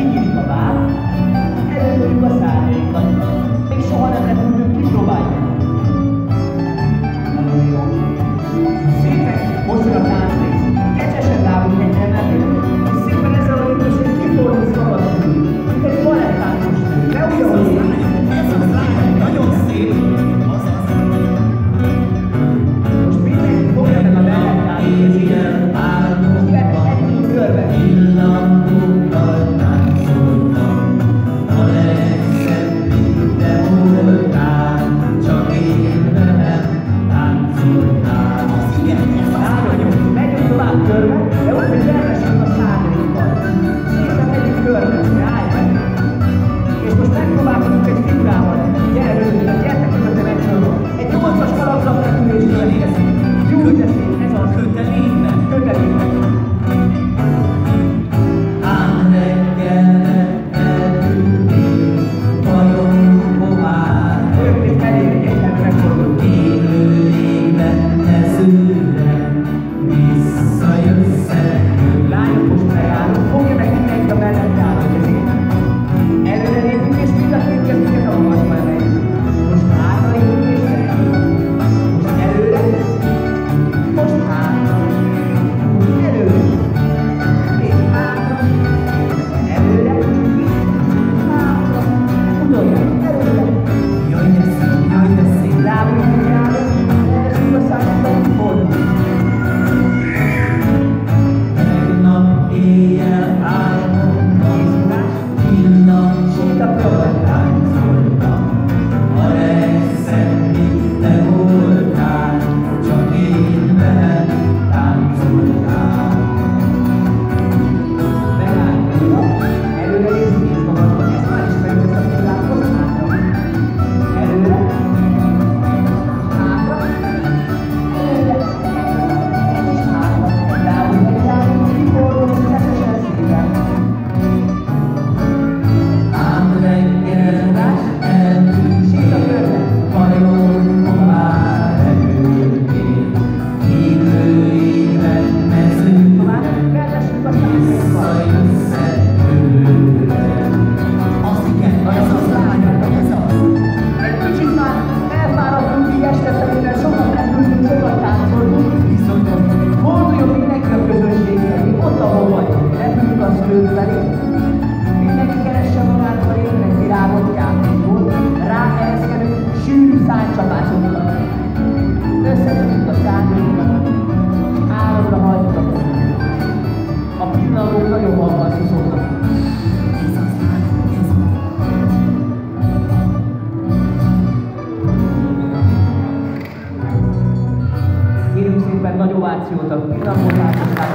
Pinili pa ba? Alam mo yung basahin, mag-picture ko ng nagy ovációt a pillanatban látották.